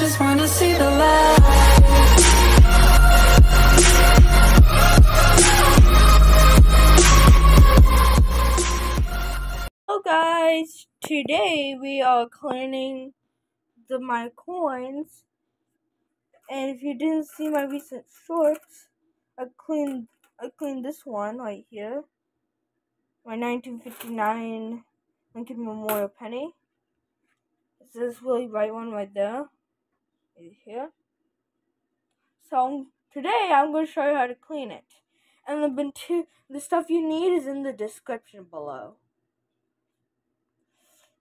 just wanna see the light. Hello guys, today we are cleaning the my coins. And if you didn't see my recent shorts, I cleaned I cleaned this one right here. My 1959 Lincoln Memorial penny. It's this really bright one right there. Right here. So today I'm going to show you how to clean it. And the, the stuff you need is in the description below.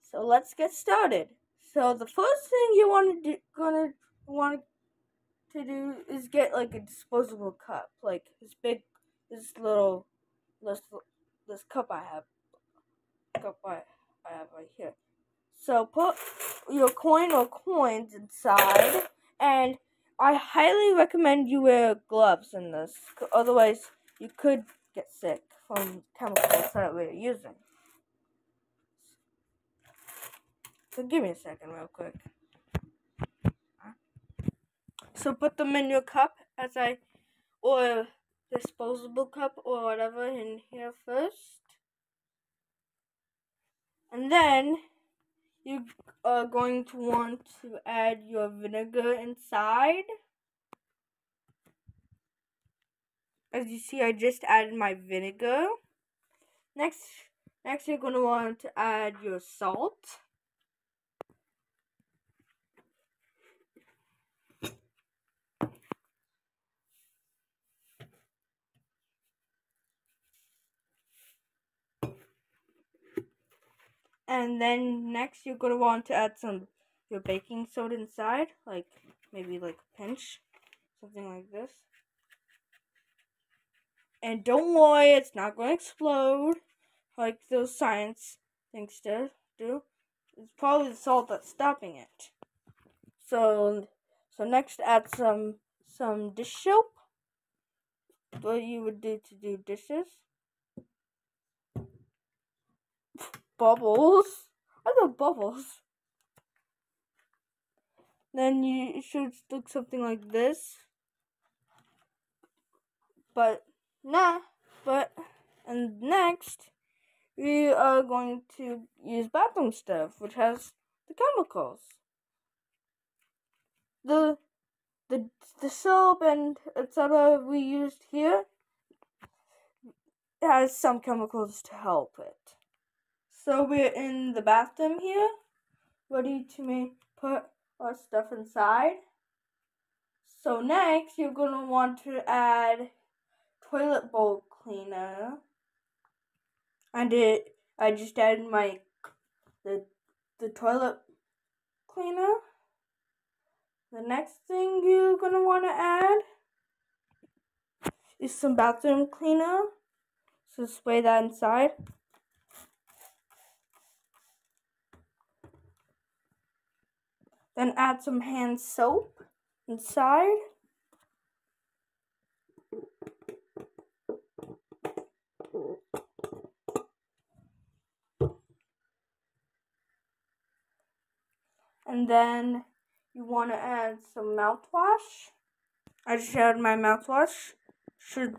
So let's get started. So the first thing you want to do, gonna want to do is get like a disposable cup, like this big, this little, this this cup I have, cup I I have right here. So put your coin or coins inside, and I highly recommend you wear gloves in this. Otherwise, you could get sick from chemicals that we're using. So give me a second real quick. So put them in your cup as I, or disposable cup or whatever in here first. And then you are going to want to add your vinegar inside. As you see, I just added my vinegar. Next, next you're going to want to add your salt. And then next you're going to want to add some your baking soda inside, like maybe like a pinch, something like this. And don't worry, it's not going to explode like those science things do. It's probably the salt that's stopping it. So, so next add some some dish soap. What you would do to do dishes. Bubbles. I love bubbles. Then you should look something like this. But nah, but and next we are going to use bathroom stuff, which has the chemicals. The the the soap and etc. we used here has some chemicals to help it. So we're in the bathroom here, ready to make, put our stuff inside. So next, you're going to want to add toilet bowl cleaner. And it, I just added my, the, the toilet cleaner. The next thing you're going to want to add is some bathroom cleaner. So spray that inside. Then add some hand soap inside. And then you want to add some mouthwash. I just added my mouthwash. Should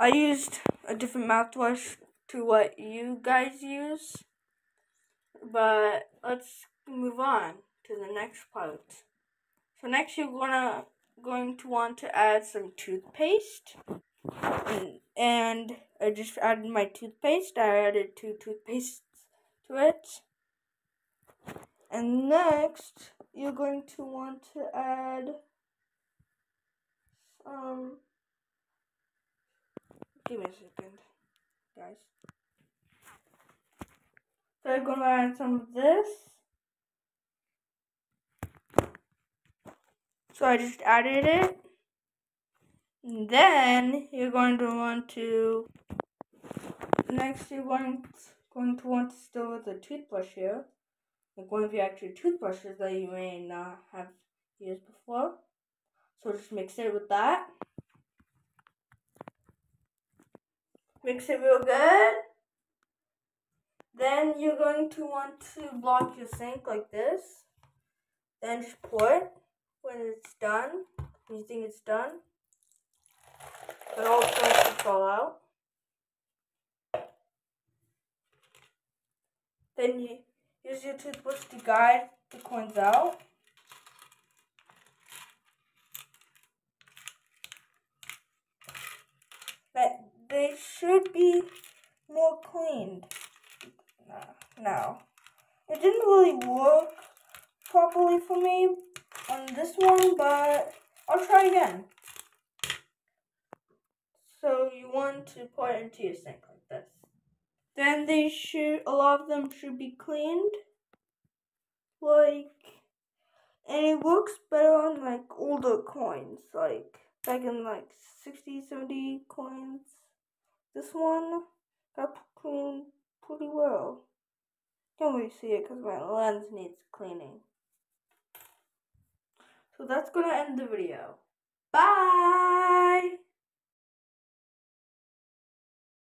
I used a different mouthwash to what you guys use, but let's move on to the next part. So next you're gonna going to want to add some toothpaste. And, and I just added my toothpaste. I added two toothpastes to it. And next, you're going to want to add some. Give me a second, guys. So I'm going to add some of this. So I just added it. Then you're going to want to next you're going going to want to store with a toothbrush here. Like one of your actual toothbrushes that you may not have used before. So just mix it with that. Mix it real good. Then you're going to want to block your sink like this. Then just pour it it's done. You think it's done. Then all starts to fall out. Then you use your toothbrush to guide the coins out. That they should be more cleaned now. It didn't really work properly for me on this one, but I'll try again. So you want to pour it into your sink like this. Then they should, a lot of them should be cleaned. Like, and it works better on like older coins, like back in like 60, 70 coins. This one got cleaned pretty well. Can't really see it because my lens needs cleaning. So that's going to end the video. Bye!